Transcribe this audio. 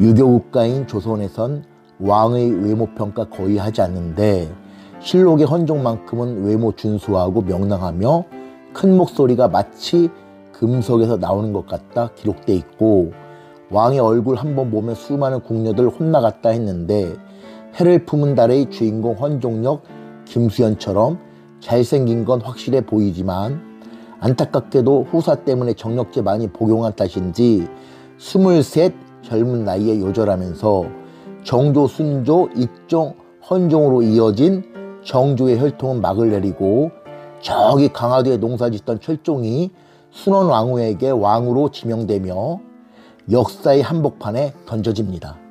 유교 국가인 조선에선 왕의 외모 평가 거의 하지 않는데 실록의 헌종만큼은 외모 준수하고 명랑하며 큰 목소리가 마치 금속에서 나오는 것 같다 기록돼 있고 왕의 얼굴 한 번 보면 수많은 궁녀들 혼나갔다 했는데 해를 품은 달의 주인공 헌종역 김수현처럼 잘생긴 건 확실해 보이지만 안타깝게도 후사 때문에 정력제 많이 복용한 탓인지 스물셋 젊은 나이에 요절하면서 정조, 순조, 익종, 헌종으로 이어진 정조의 혈통은 막을 내리고 저기 강화도에 농사짓던 철종이 순원 왕후에게 왕으로 지명되며 역사의 한복판에 던져집니다.